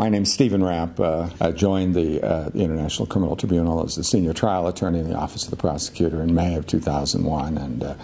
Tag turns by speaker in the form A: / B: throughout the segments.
A: My name's Stephen Rapp. Uh, I joined the, uh, the, International Criminal Tribunal as the senior trial attorney in the Office of the Prosecutor in May of 2001, and uh,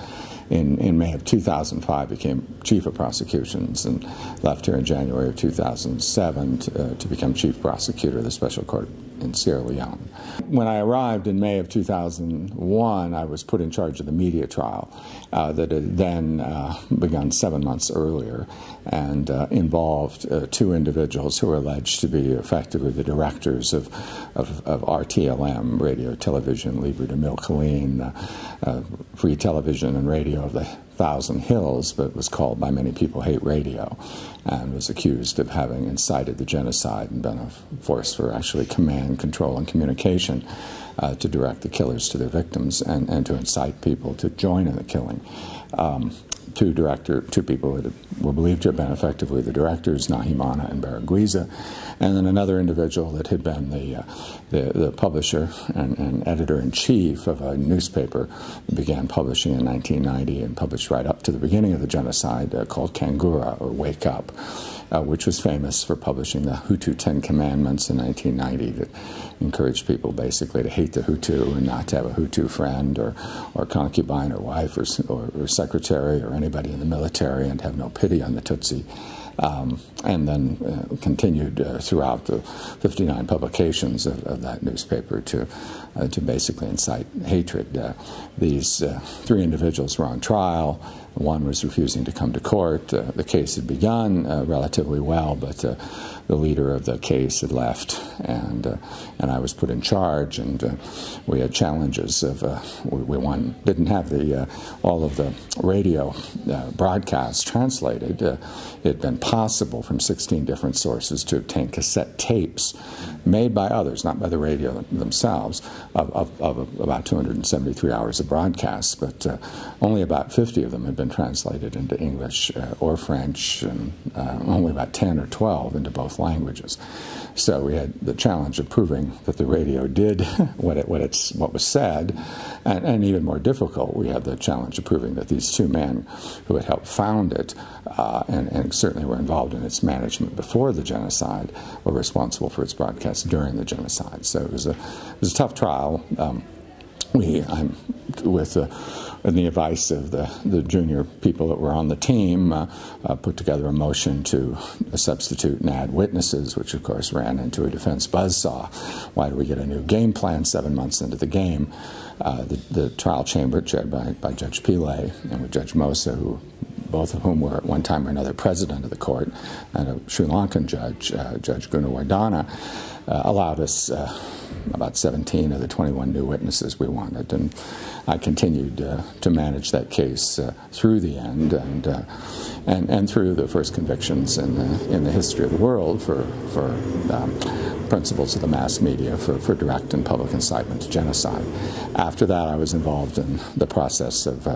A: in, in May of 2005 became chief of prosecutions and left here in January of 2007 to, uh, to become chief prosecutor of the Special Court in Sierra Leone. When I arrived in May of 2001, I was put in charge of the media trial uh, that had then uh, begun seven months earlier and uh, involved uh, two individuals who were alleged to be effectively the directors of, of, of RTLM, Radio Television Libre de Mille Collines, uh, uh, free television and radio of the Thousand Hills, but was called by many people Hate Radio, and was accused of having incited the genocide and been a force for actually command, control, and communication uh, to direct the killers to their victims and, and to incite people to join in the killing. Um, two director, two people that were believed to have been effectively the directors, Nahimana and Barayagwiza, and then another individual that had been the, uh, the, the, publisher and, and editor-in-chief of a newspaper that began publishing in 1990 and published right up to the beginning of the genocide uh, called Kangura, or Wake Up uh, which was famous for publishing the Hutu Ten Commandments in 1990 that encouraged people basically to hate the Hutu and not to have a Hutu friend or, or concubine or wife or, or, or secretary or anybody in the military and have no pity on the Tutsi. Um, and then uh, continued uh, throughout the 59 publications of, of that newspaper to, uh, to basically incite hatred. Uh, these uh, three individuals were on trial. One was refusing to come to court. Uh, the case had begun uh, relatively well, but uh, the leader of the case had left, and and I was put in charge. And we had challenges of we, we one didn't have the all of the radio broadcasts translated. it had been possible from 16 different sources to obtain cassette tapes made by others, not by the radio themselves, of, of, of about 273 hours of broadcasts, but only about 50 of them had been been translated into English uh, or French, and uh, only about 10 or 12 into both languages. So we had the challenge of proving that the radio did what it, what it's what was said, and, and even more difficult, we had the challenge of proving that these two men who had helped found it uh, and, and, certainly were involved in its management before the genocide were responsible for its broadcast during the genocide. So it was a it was a tough trial. Um, we I'm with. Uh, the advice of the, the junior people that were on the team, uh, uh, put together a motion to substitute and add witnesses, which of course ran into a defense buzzsaw. Why do we get a new game plan seven months into the game? Uh, the, the, trial chamber, chaired by, by Judge Pillay and with Judge Møse, who both of whom were at one time or another president of the court, and a Sri Lankan judge, uh, Judge Gunawardana, uh, allowed us uh, about 17 of the 21 new witnesses we wanted. And I continued uh, to manage that case uh, through the end and, uh, and, and through the first convictions in the, in the history of the world for, for um, principles of the mass media for, for direct and public incitement to genocide. After that, I was involved in the process of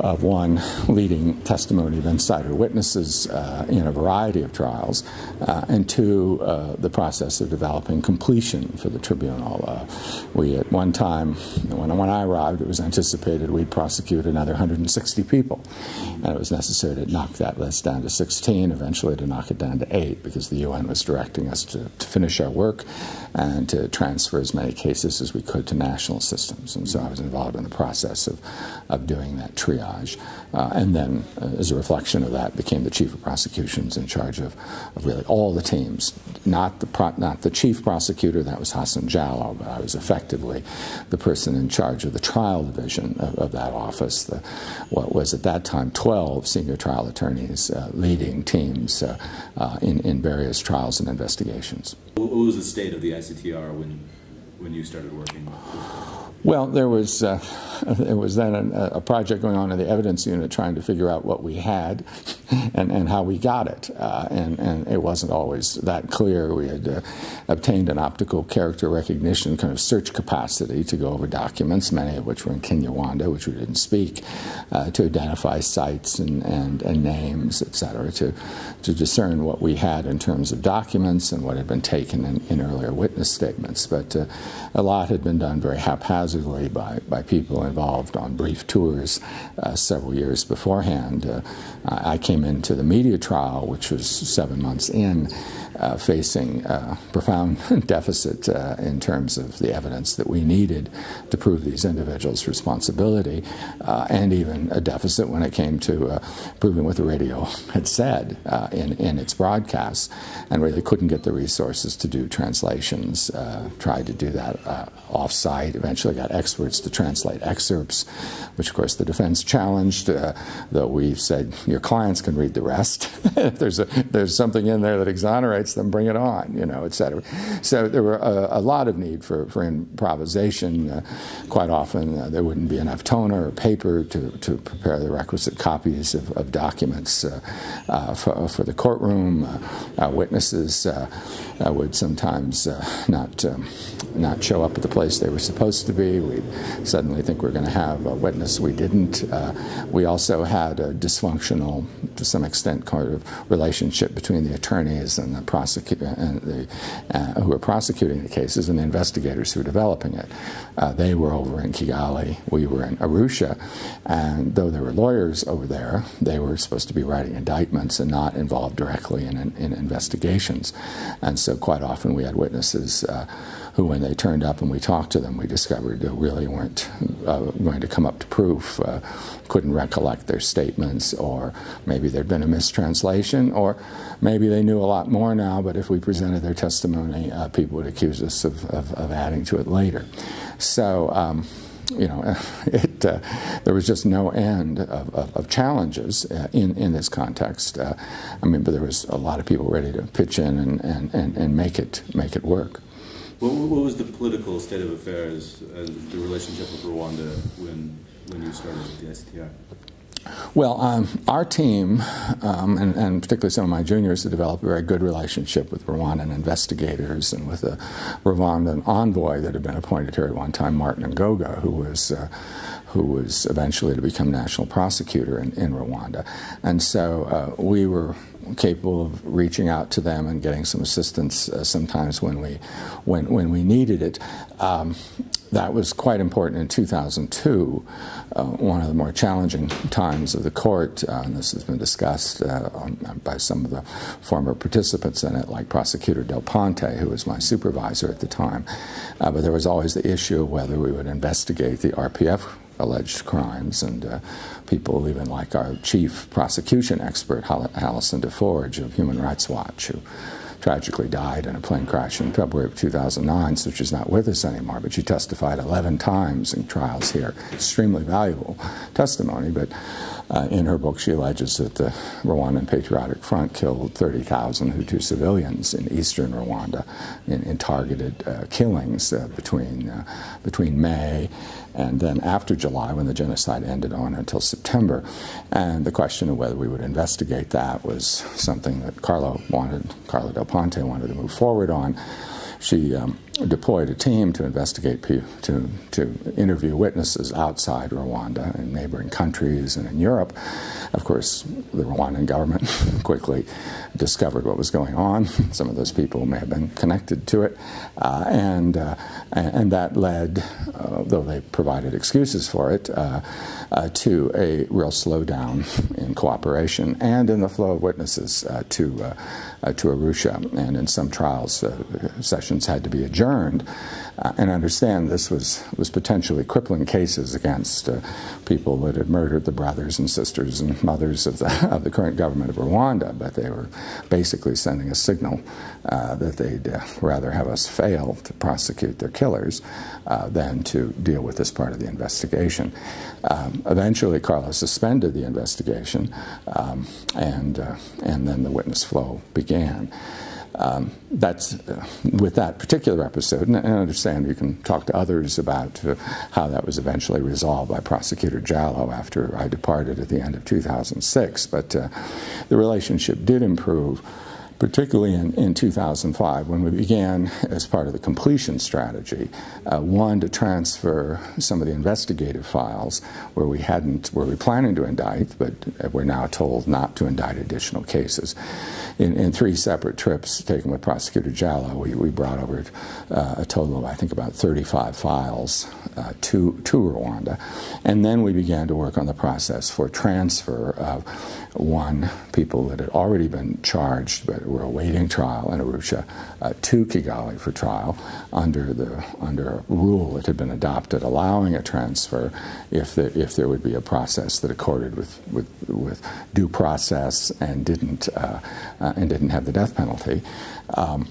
A: of one leading testimony of insider witnesses uh, in a variety of trials, uh, and two, uh, the process of developing completion for the tribunal. Uh, we, at one time, when, when I arrived, it was anticipated we'd prosecute another 160 people, and it was necessary to knock that list down to 16, eventually to knock it down to eight, because the UN was directing us to, to finish our work and to transfer as many cases as we could to national systems. And so I was involved in the process of, of doing that triage uh, and then, uh, as a reflection of that, became the chief of prosecutions in charge of, of really all the teams. Not the not the chief prosecutor, that was Hassan Jallow, but I was effectively the person in charge of the trial division of, of that office. The, what was at that time 12 senior trial attorneys uh, leading teams uh, uh, in in various trials and investigations.
B: What was the state of the ICTR when when you started working?
A: Well, there was uh, there was then a, a, project going on in the evidence unit trying to figure out what we had and, and how we got it, uh, and and it wasn't always that clear. We had uh, obtained an optical character recognition kind of search capacity to go over documents, many of which were in Kinyarwanda, which we didn't speak, uh, to identify sites and, and, and names, et cetera, to to discern what we had in terms of documents and what had been taken in, in earlier witness statements. But uh, a lot had been done very haphazardly by, by people involved on brief tours uh, several years beforehand. Uh, I came into the media trial, which was seven months in, uh, facing a profound deficit uh, in terms of the evidence that we needed to prove these individuals' responsibility, uh, and even a deficit when it came to uh, proving what the radio had said uh, in, in its broadcasts, and really couldn't get the resources to do translations. tried to do that off-site, eventually got experts to translate excerpts, which of course the defense challenged, though we said your clients can read the rest. if there's, a, there's something in there that exonerates them, bring it on, you know, et cetera. So there were a, a lot of need for, for improvisation. Uh, quite often uh, there wouldn't be enough toner or paper to, to prepare the requisite copies of, of documents uh, uh for, for, the courtroom. Uh, witnesses uh, would sometimes not, um, not show up at the place they were supposed to be. We'd suddenly think we're going to have a witness we didn't. we also had a dysfunctional, to some extent, kind of relationship between the attorneys and the prosecutor and the, uh, who were prosecuting the cases and the investigators who were developing it. Uh, they were over in Kigali, we were in Arusha, and though there were lawyers over there, they were supposed to be writing indictments and not involved directly in, in, in investigations. And so quite often we had witnesses uh, who, when they turned up and we talked to them, we discovered they really weren't uh, going to come up to proof, uh, couldn't recollect their statements, or maybe there'd been a mistranslation, or maybe they knew a lot more now, but if we presented their testimony, uh, people would accuse us of, of, of, adding to it later. So, um, you know, it, uh, there was just no end of, of, of challenges uh, in, in this context. Uh, I mean, but there was a lot of people ready to pitch in and, and, and, and make, it, make it work.
B: What, what was the political state of affairs, and the relationship with Rwanda when, when you started the ICTR?
A: Well, um, our team, um, and, and, particularly some of my juniors, have developed a very good relationship with Rwandan investigators and with a Rwandan envoy that had been appointed here at one time, Martin Ngoga, who was uh, who was eventually to become national prosecutor in, in Rwanda. And so uh, we were capable of reaching out to them and getting some assistance uh, sometimes when we when when we needed it. Um, that was quite important in 2002, uh, one of the more challenging times of the court, uh, and this has been discussed uh, by some of the former participants in it, like Prosecutor Del Ponte, who was my supervisor at the time. Uh, but there was always the issue of whether we would investigate the RPF alleged crimes, and uh, people even like our chief prosecution expert, Alison Des Forges of Human Rights Watch, who tragically died in a plane crash in February of 2009, so she's not with us anymore, but she testified 11 times in trials here. Extremely valuable testimony, but uh, in her book, she alleges that the Rwandan Patriotic Front killed 30,000 Hutu civilians in eastern Rwanda in, in targeted uh, killings uh, between, uh, between May and then after July, when the genocide ended, on until September. And the question of whether we would investigate that was something that Carla wanted, Carla Del Ponte wanted to move forward on. She um, deployed a team to investigate, to, to interview witnesses outside Rwanda in neighboring countries and in Europe. Of course, the Rwandan government quickly discovered what was going on. Some of those people may have been connected to it, uh, and uh, and that led, uh, though they provided excuses for it, uh, uh, to a real slowdown in cooperation and in the flow of witnesses uh, to to Arusha. And in some trials, sessions had to be adjourned adjourned. Uh, and understand this was, was potentially crippling cases against uh, people that had murdered the brothers and sisters and mothers of the, of the current government of Rwanda, but they were basically sending a signal uh, that they'd uh, rather have us fail to prosecute their killers uh, than to deal with this part of the investigation. Um, eventually, Carlos suspended the investigation, um, and, uh, and then the witness flow began. Um, that's uh, with that particular episode, and I understand you can talk to others about uh, how that was eventually resolved by Prosecutor Jallow after I departed at the end of 2006. But uh, the relationship did improve particularly in, in 2005 when we began as part of the completion strategy, uh, one to transfer some of the investigative files where we hadn't, where we planning to indict, but we're now told not to indict additional cases. In, in three separate trips taken with Prosecutor Jallow, we, we brought over uh, a total of, I think, about 35 files uh, to, to Rwanda. And then we began to work on the process for transfer of one, people that had already been charged but were awaiting trial in Arusha uh, to Kigali for trial under the under a rule that had been adopted allowing a transfer if there, if there would be a process that accorded with, with, with due process and didn't uh, uh, and didn't have the death penalty. Um,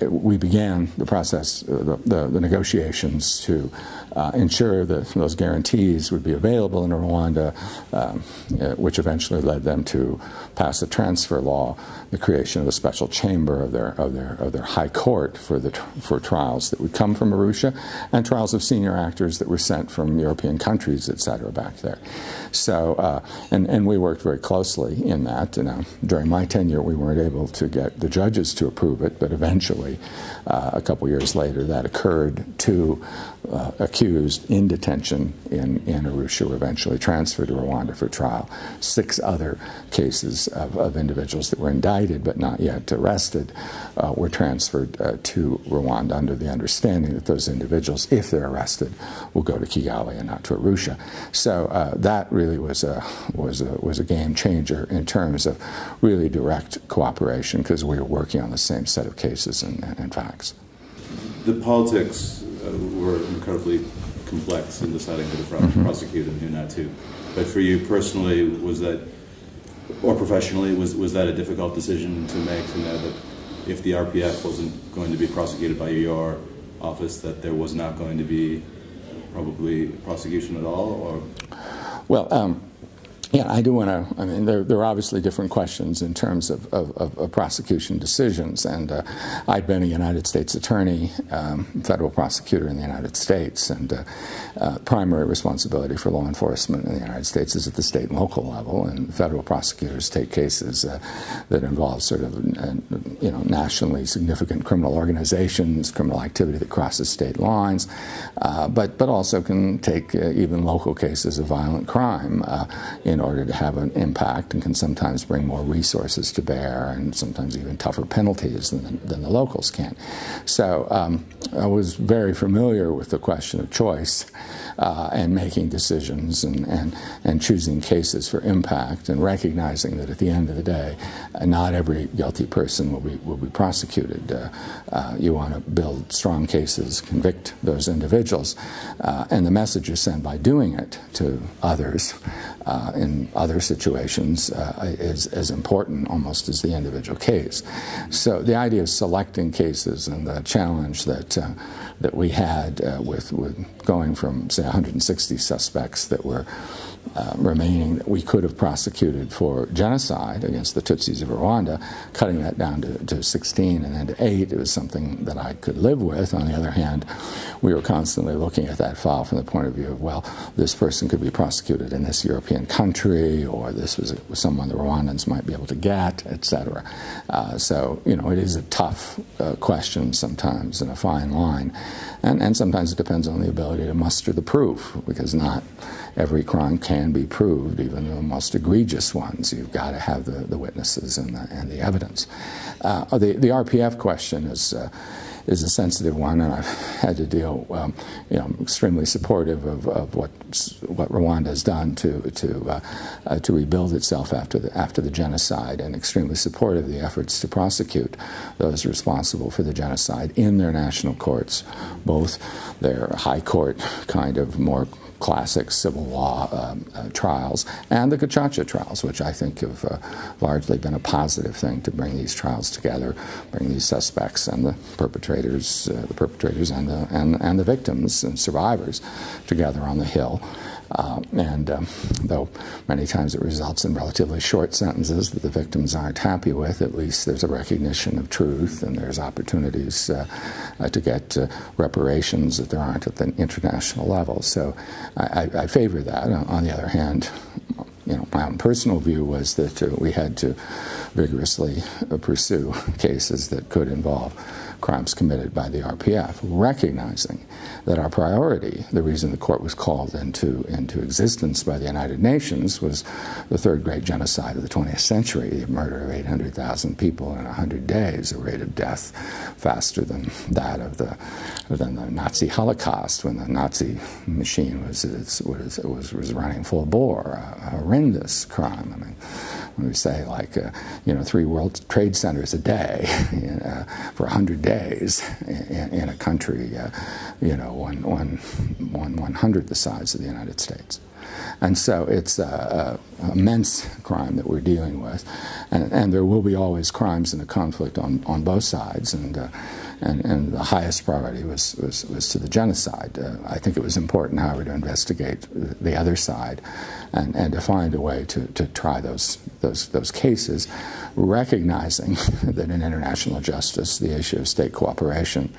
A: we began the process, uh, the, the, the, negotiations to uh, ensure that those guarantees would be available in Rwanda, um, uh, which eventually led them to pass a transfer law, the creation of a special chamber of their of their of their high court for the for trials that would come from Arusha, and trials of senior actors that were sent from European countries, et cetera, back there. So, uh, and and we worked very closely in that. You know, during my tenure, we weren't able to get the judges to approve it, but eventually, uh, a couple years later, that occurred. Two uh, accused in detention in in Arusha were eventually transferred to Rwanda for trial. Six other cases of, of individuals that were indicted but not yet arrested uh, were transferred uh, to Rwanda under the understanding that those individuals, if they're arrested, will go to Kigali and not to Arusha. So uh, that really was a was a was a game changer in terms of really direct cooperation because we were working on the same set of cases and, and facts.
B: The politics uh, were incredibly complex in deciding who to mm-hmm. prosecute and who not to. But for you personally, was that or professionally, was, was that a difficult decision to make to know that if the RPF wasn't going to be prosecuted by your office, that there was not going to be probably prosecution at all? Or
A: well, um, yeah, I do want to. I mean, there, there, are obviously different questions in terms of, of, of prosecution decisions. And uh, I'd been a United States attorney, um, federal prosecutor in the United States, and uh, uh, primary responsibility for law enforcement in the United States is at the state and local level. And federal prosecutors take cases uh, that involve sort of, uh, you know, nationally significant criminal organizations, criminal activity that crosses state lines, uh, but but also can take even local cases of violent crime in order to have an impact and can sometimes bring more resources to bear and sometimes even tougher penalties than, than the locals can. So um, I was very familiar with the question of choice uh, and making decisions and, and, and choosing cases for impact and recognizing that at the end of the day, uh, not every guilty person will be, will be prosecuted. Uh, uh you want to build strong cases, convict those individuals, and the message you send by doing it to others in other situations is as important almost as the individual case. So the idea of selecting cases and the challenge that uh, that we had uh, with with going from say 160 suspects that were uh, remaining that we could have prosecuted for genocide against the Tutsis of Rwanda, cutting that down to, to 16 and then to 8, it was something that I could live with. On the other hand, we were constantly looking at that file from the point of view of, well, this person could be prosecuted in this European country, or this was someone the Rwandans might be able to get, etc. Uh, so, you know, it is a tough uh, question sometimes and a fine line. And, and sometimes it depends on the ability to muster the proof, because not every crime can be proved, even the most egregious ones. You've got to have the, the witnesses and the, and the evidence. Uh, the, the RPF question is. Uh, is a sensitive one, and I've had to deal. Um, you know, I'm extremely supportive of, of what what Rwanda has done to to uh, uh, to rebuild itself after the after the genocide, and extremely supportive of the efforts to prosecute those responsible for the genocide in their national courts, both their high court kind of more classic civil law um, uh, trials and the Gacaca trials, which I think have uh, largely been a positive thing to bring these trials together, bring these suspects and the perpetrators, uh, the perpetrators and the and, and the victims and survivors together on the Hill. Uh, and um, though many times it results in relatively short sentences that the victims aren't happy with, at least there's a recognition of truth and there's opportunities uh, uh, to get uh, reparations that there aren't at the international level. So I, I, favor that. On the other hand, you know, my own personal view was that uh, we had to vigorously pursue cases that could involve crimes committed by the RPF, recognizing that our priority, the reason the court was called into, into existence by the United Nations, was the third great genocide of the 20th century, the murder of 800,000 people in 100 days, a rate of death faster than that of the, than the Nazi Holocaust, when the Nazi machine was, was, was, was running full bore, a horrendous crime. I mean, When we say like, uh, you know, three World Trade Centers a day for 100 days in, in a country, uh, you know, one, one, one, one hundredth the size of the United States. And so it's an immense crime that we're dealing with. And, and, there will be always crimes in a conflict on, on both sides. And, uh, and, and, the highest priority was, was, was to the genocide. Uh, I think it was important, however, to investigate the other side and, and to find a way to, to try those, those, those cases, recognizing that in international justice, the issue of state cooperation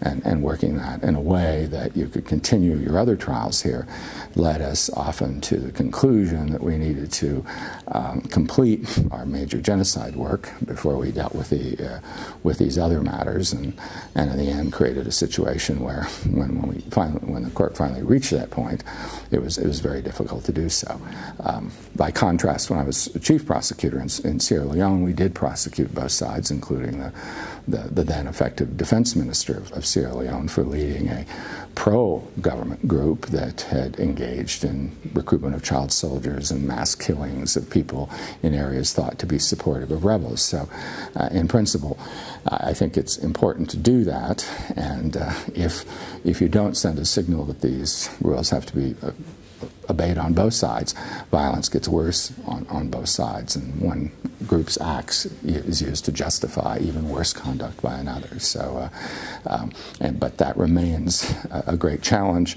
A: and, and working that in a way that you could continue your other trials here led us often to the conclusion that we needed to um, complete our major genocide work before we dealt with the uh, with these other matters, and and in the end created a situation where when, when we finally when the court finally reached that point, it was it was very difficult to do so. Um, by contrast, when I was chief prosecutor in, in Sierra Leone, we did prosecute both sides, including the the, the then effective defense minister of, of Sierra Leone for leading a pro-government group that had engaged in recruitment of child soldiers and mass killings of people in areas thought to be supportive of rebels. So, uh, in principle, I think it's important to do that. And uh, if if you don't send a signal that these rules have to be uh, obeyed on both sides, violence gets worse on, on both sides, and one group's acts is used to justify even worse conduct by another. So, uh, um, and, but that remains a, a, great challenge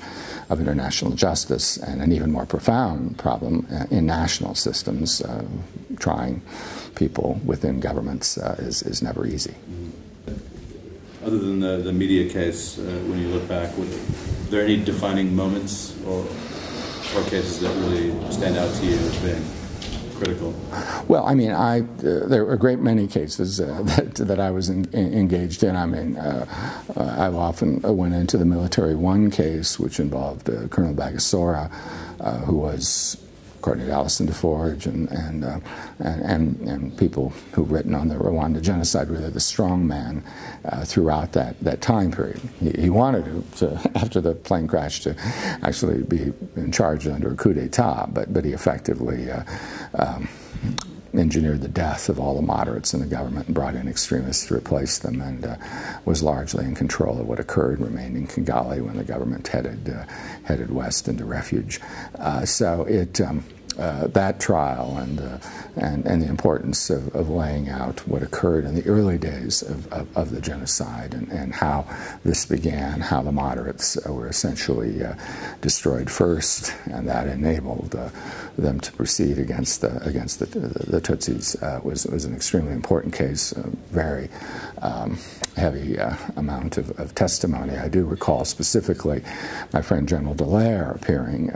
A: of international justice and an even more profound problem uh, in national systems. Uh, trying people within governments uh, is, is never easy.
B: Other than the, the media case, uh, when you look back, were there any defining moments or or cases that really stand out to you as being critical?
A: Well, I mean, I uh, there were a great many cases uh, that that I was in, in, engaged in. I mean, uh, uh I often went into the military one case, which involved uh, Colonel Bagosora, uh, who was to Alison Des Forges and and, uh, and, and, and people who've written on the Rwanda genocide, really the strong man uh, throughout that, that time period. He, he wanted to, to, after the plane crash, to actually be in charge under a coup d'état, but but he effectively. Uh, um, engineered the death of all the moderates in the government and brought in extremists to replace them and uh, was largely in control of what occurred, remained in Kigali when the government headed, uh, headed west into refuge. Uh, so it, um, uh, that trial and, uh, and, and the importance of, of, laying out what occurred in the early days of, of, of, the genocide and, and how this began, how the moderates uh, were essentially uh, destroyed first, and that enabled uh, them to proceed against the, against the, the Tutsis uh, was, was an extremely important case, very um, heavy amount of, of, testimony. I do recall specifically my friend General Dallaire appearing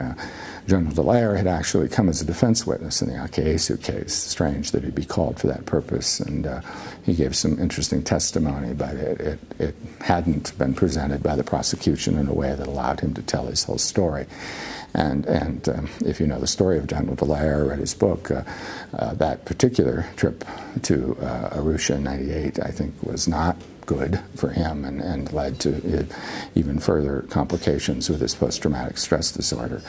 A: General Dallaire had actually come as a defense witness in the Akayesu case. Strange that he'd be called for that purpose, and uh, he gave some interesting testimony, but it, it, it, hadn't been presented by the prosecution in a way that allowed him to tell his whole story. And, and um, if you know the story of General Dallaire, read his book, uh, uh, that particular trip to uh, Arusha in 98, I think, was not good for him and, and led to even further complications with his post traumatic stress disorder.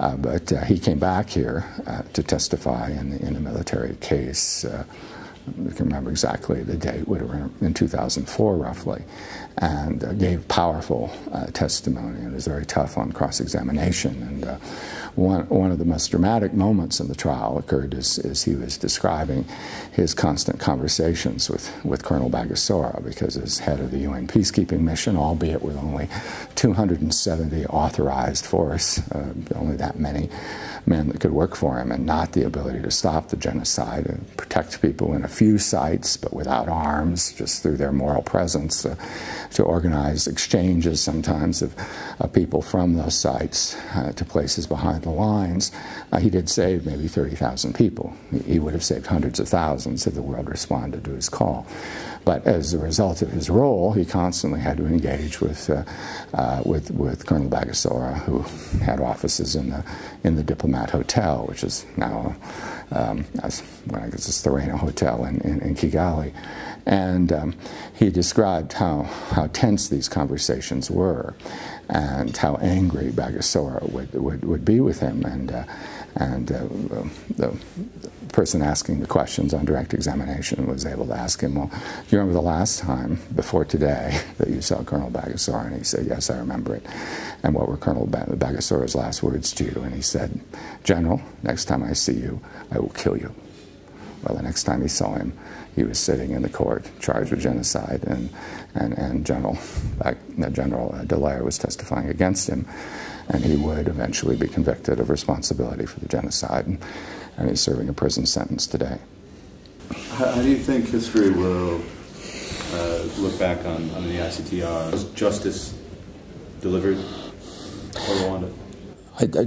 A: Uh, but uh, he came back here uh, to testify in the, in the military case. Uh, I can remember exactly the date, would have been in 2004 roughly, and uh, gave powerful uh, testimony and was very tough on cross examination. And one, one of the most dramatic moments in the trial occurred as, as he was describing his constant conversations with, with Colonel Bagosora, because as head of the UN peacekeeping mission, albeit with only 270 authorized force, uh, only that many men that could work for him, and not the ability to stop the genocide and protect people in a few sites, but without arms, just through their moral presence, uh, to organize exchanges sometimes of, of people from those sites uh, to places behind the lines, uh, he did save maybe 30,000 people. He would have saved hundreds of thousands if the world responded to his call. But as a result of his role, he constantly had to engage with, uh, uh, with, with Colonel Bagosora, who had offices in the, in the Diplomat Hotel, which is now, um, I guess it's the Reina Hotel in, in, in Kigali. And um, he described how, how tense these conversations were and how angry Bagosora would, would, would be with him. And, uh, and uh, the person asking the questions on direct examination was able to ask him, well, do you remember the last time before today that you saw Colonel Bagosora? And he said, yes, I remember it. And what were Colonel Bagosora's last words to you? And he said, General, next time I see you, I will kill you. Well, the next time he saw him, he was sitting in the court charged with genocide, and, and, and General, General Dallaire was testifying against him, and he would eventually be convicted of responsibility for the genocide, and, he's serving a prison sentence today.
B: How, do you think history will uh, look back on, on the ICTR? Justice delivered for Rwanda?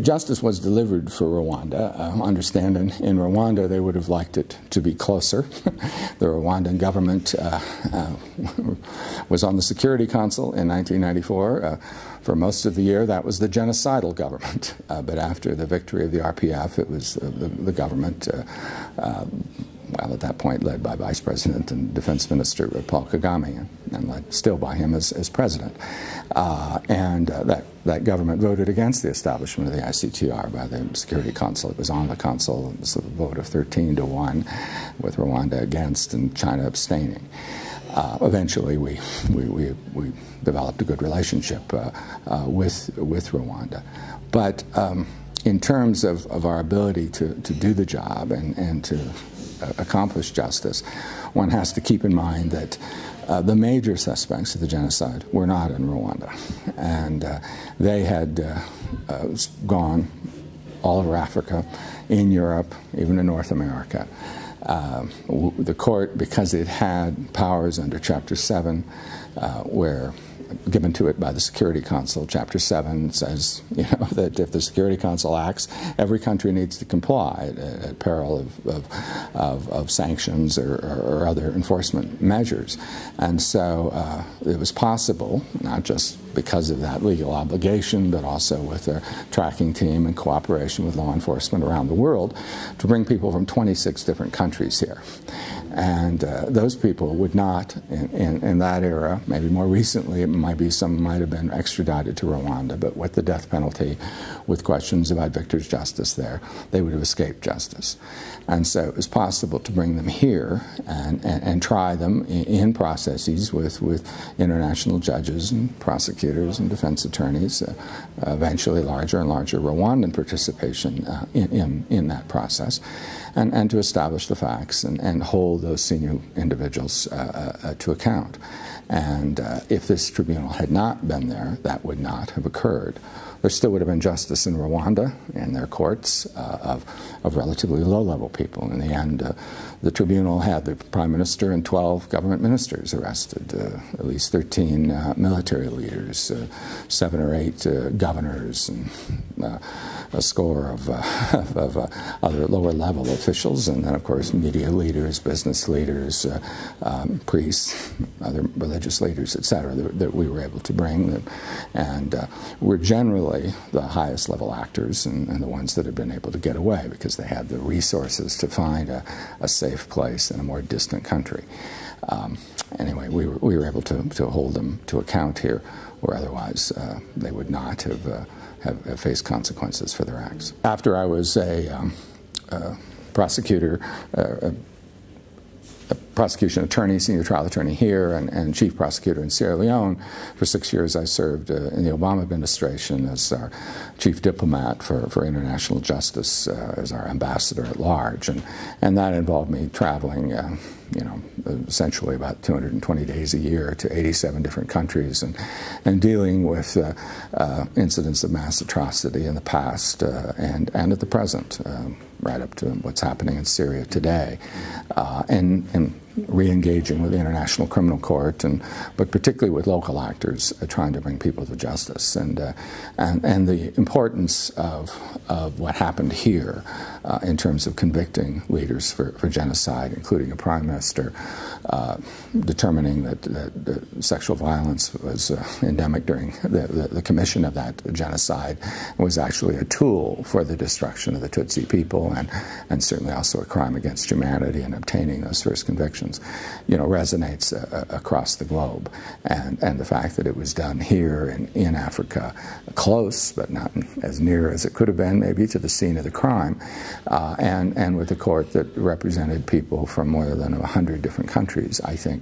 A: Justice was delivered for Rwanda. Uh, understand in, Rwanda they would have liked it to be closer. the Rwandan government uh, uh, was on the Security Council in 1994. Uh, for most of the year, that was the genocidal government. Uh, but after the victory of the RPF, it was uh, the, the, government well, at that point led by Vice President and Defense Minister Paul Kagame, and led still by him as, as president. Uh, and uh, that, that government voted against the establishment of the ICTR by the Security Council. It was on the Council. It was a vote of 13 to 1, with Rwanda against and China abstaining. Uh, eventually, we, we, we, we, developed a good relationship uh, uh, with, with Rwanda. But um, in terms of, of our ability to, to do the job and, and to accomplish justice, one has to keep in mind that uh, the major suspects of the genocide were not in Rwanda. And uh, they had uh, uh gone all over Africa, in Europe, even in North America. Uh, the court, because it had powers under Chapter 7, uh, where given to it by the Security Council. Chapter 7 says you know, that if the Security Council acts, every country needs to comply at, at peril of, of, of, of sanctions or, or, other enforcement measures. And so uh, it was possible, not just because of that legal obligation, but also with a tracking team and cooperation with law enforcement around the world, to bring people from 26 different countries here. And uh, those people would not, in, in, in, that era, maybe more recently, it might be some might have been extradited to Rwanda, but with the death penalty, with questions about victor's justice there, they would have escaped justice. And so it was possible to bring them here and, and, and try them in, in, processes with, with international judges and prosecutors and defense attorneys, uh, eventually larger and larger Rwandan participation uh, in, in, in that process and, and to establish the facts and, and hold those senior individuals uh, uh, to account. And uh, if this tribunal had not been there, that would not have occurred. There still would have been justice in Rwanda in their courts uh, of, of relatively low level people. In the end, uh, the tribunal had the prime minister and 12 government ministers arrested, uh, at least 13 uh, military leaders, uh, seven or eight uh, governors, and a score of, of, of other lower level officials, and then, of course, media leaders, business leaders, um, priests, other religious leaders, etc., that, that, we were able to bring. And we're generally the highest level actors and, and, the ones that have been able to get away because they had the resources to find a, a safe place in a more distant country. Um, anyway, we were, we were able to, to hold them to account here, where otherwise uh, they would not have, uh, have, have, faced consequences for their acts. After I was a um, uh, prosecutor, uh, prosecution attorney, senior trial attorney here, and, and, chief prosecutor in Sierra Leone. For six years, I served uh, in the Obama administration as our chief diplomat for, for international justice, uh, as our ambassador at large, and, and that involved me traveling. Uh, you know, essentially about 220 days a year to 87 different countries and, and dealing with uh, uh, incidents of mass atrocity in the past uh, and, and at the present, um, right up to what's happening in Syria today. Uh, and, and re-engaging with the International Criminal Court, and but particularly with local actors uh, trying to bring people to justice, and uh, and and the importance of of what happened here uh, in terms of convicting leaders for, for genocide, including a prime minister, uh, determining that, that, that, sexual violence was uh, endemic during the, the, the, commission of that genocide, was actually a tool for the destruction of the Tutsi people, and and certainly also a crime against humanity in obtaining those first convictions. you know, resonates uh, across the globe. And, and the fact that it was done here in, in Africa, close, but not as near as it could have been, maybe, to the scene of the crime, uh, and, and with a court that represented people from more than 100 different countries, I think,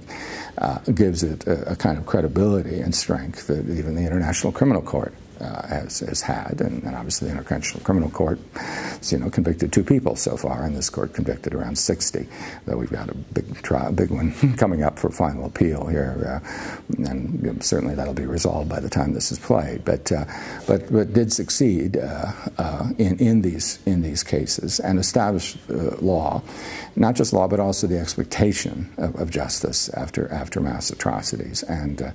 A: uh, gives it a, a kind of credibility and strength that even the International Criminal Court uh, has, has had, and, and, obviously the International Criminal Court, has, you know, convicted two people so far, and this court convicted around 60. Though we've got a big trial, big one coming up for final appeal here, uh, and you know, certainly that'll be resolved by the time this is played. But uh, but but did succeed uh, uh, in in these in these cases and established uh, law, not just law but also the expectation of, of justice after after mass atrocities, and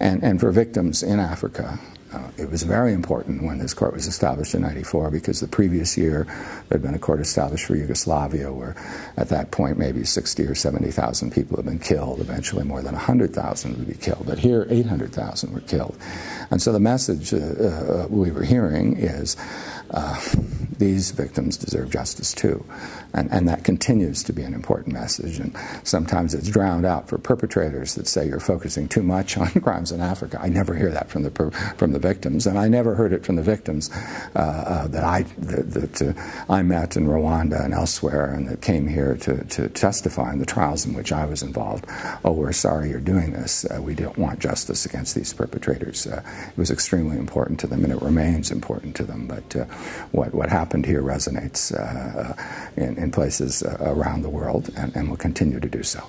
A: and and for victims in Africa. Uh, it was very important when this court was established in 94 because the previous year there had been a court established for Yugoslavia where at that point maybe 60 or 70,000 people had been killed. Eventually more than 100,000 would be killed. But here 800,000 were killed. And so the message uh, uh, we were hearing is uh, these victims deserve justice too. And, and that continues to be an important message. And sometimes it's drowned out for perpetrators that say you're focusing too much on crimes in Africa. I never hear that from the, from the victims. And I never heard it from the victims uh, uh, that, I, that, that uh, I met in Rwanda and elsewhere and that came here to, to testify in the trials in which I was involved. Oh, we're sorry you're doing this. Uh, we don't want justice against these perpetrators. Uh, it was extremely important to them and it remains important to them. But what, what happened here resonates uh, in, in, places uh, around the world and, and will continue to do so.